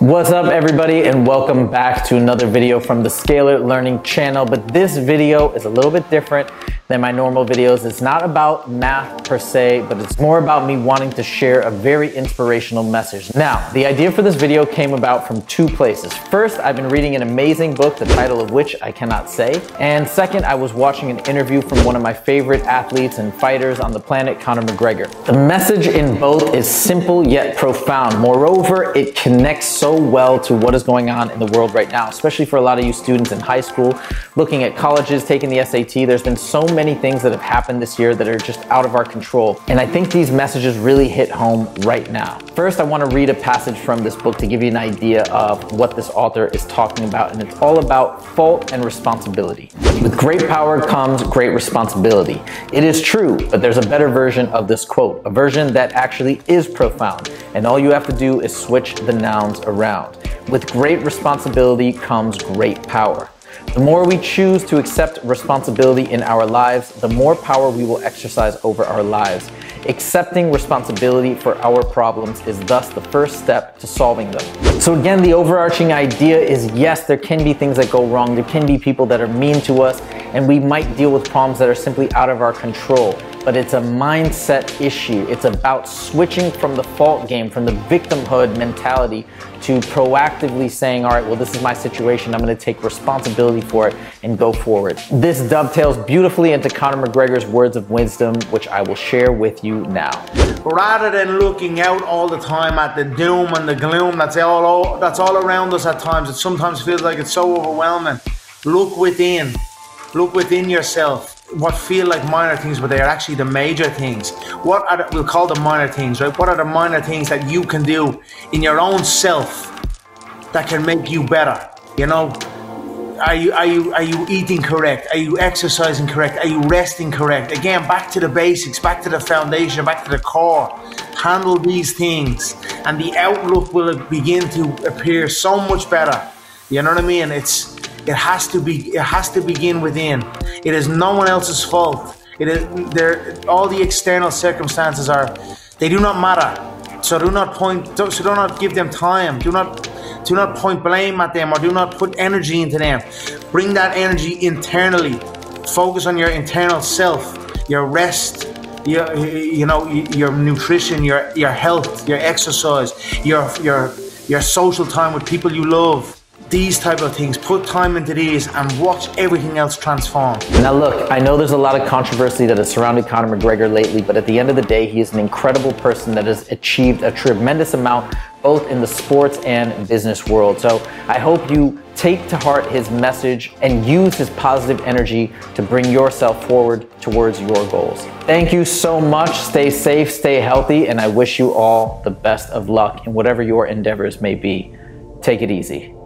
What's up everybody and welcome back to another video from the Scalar Learning channel. But this video is a little bit different than my normal videos. It's not about math per se, but it's more about me wanting to share a very inspirational message. Now, the idea for this video came about from two places. First, I've been reading an amazing book, the title of which I cannot say. And second, I was watching an interview from one of my favorite athletes and fighters on the planet, Conor McGregor. The message in both is simple yet profound. Moreover, it connects so well to what is going on in the world right now, especially for a lot of you students in high school, looking at colleges, taking the SAT. There's been so things that have happened this year that are just out of our control. And I think these messages really hit home right now. First, I want to read a passage from this book to give you an idea of what this author is talking about. And it's all about fault and responsibility. With great power comes great responsibility. It is true, but there's a better version of this quote, a version that actually is profound. And all you have to do is switch the nouns around. With great responsibility comes great power. The more we choose to accept responsibility in our lives, the more power we will exercise over our lives. Accepting responsibility for our problems is thus the first step to solving them. So again, the overarching idea is yes, there can be things that go wrong. There can be people that are mean to us and we might deal with problems that are simply out of our control but it's a mindset issue. It's about switching from the fault game, from the victimhood mentality to proactively saying, all right, well, this is my situation. I'm going to take responsibility for it and go forward. This dovetails beautifully into Conor McGregor's words of wisdom, which I will share with you now. Rather than looking out all the time at the doom and the gloom that's all, that's all around us at times, it sometimes feels like it's so overwhelming. Look within. Look within yourself what feel like minor things, but they are actually the major things. What are the, we'll call the minor things, right? What are the minor things that you can do in your own self that can make you better? You know, are you are you are you eating correct? Are you exercising correct? Are you resting correct? Again, back to the basics, back to the foundation, back to the core. Handle these things, and the outlook will begin to appear so much better. You know what I mean? It's it has to be it has to begin within. It is no one else's fault. It is there all the external circumstances are they do not matter. So do not point so do not give them time. Do not do not point blame at them or do not put energy into them. Bring that energy internally. Focus on your internal self, your rest, your you know your nutrition, your your health, your exercise, your your your social time with people you love these type of things. Put time into these and watch everything else transform. Now look i know there's a lot of controversy that has surrounded conor mcgregor lately but at the end of the day he is an incredible person that has achieved a tremendous amount both in the sports and business world. So i hope you take to heart his message and use his positive energy to bring yourself forward towards your goals. Thank you so much. Stay safe stay healthy and i wish you all the best of luck in whatever your endeavors may be. Take it easy